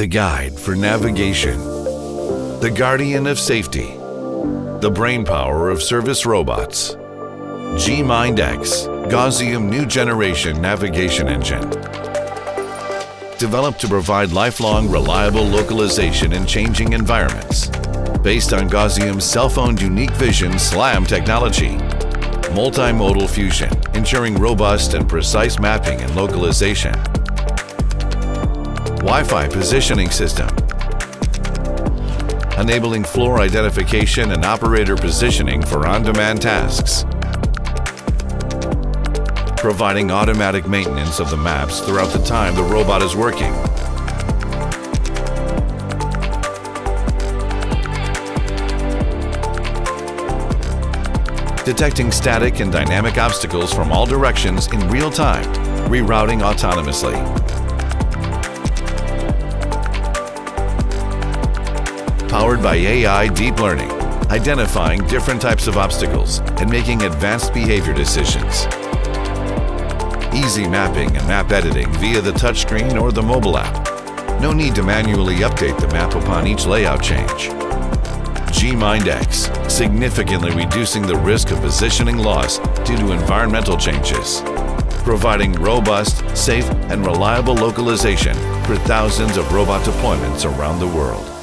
the guide for navigation, the guardian of safety, the brainpower of service robots. G-Mind X, Gausium New Generation Navigation Engine. Developed to provide lifelong, reliable localization in changing environments. Based on Gausium's cell-phone unique vision SLAM technology. Multimodal fusion, ensuring robust and precise mapping and localization. Wi-Fi positioning system, enabling floor identification and operator positioning for on-demand tasks providing automatic maintenance of the maps throughout the time the robot is working. Detecting static and dynamic obstacles from all directions in real time, rerouting autonomously. Powered by AI deep learning, identifying different types of obstacles and making advanced behavior decisions easy mapping and map editing via the touchscreen or the mobile app. No need to manually update the map upon each layout change. G-Mind X, significantly reducing the risk of positioning loss due to environmental changes, providing robust, safe, and reliable localization for thousands of robot deployments around the world.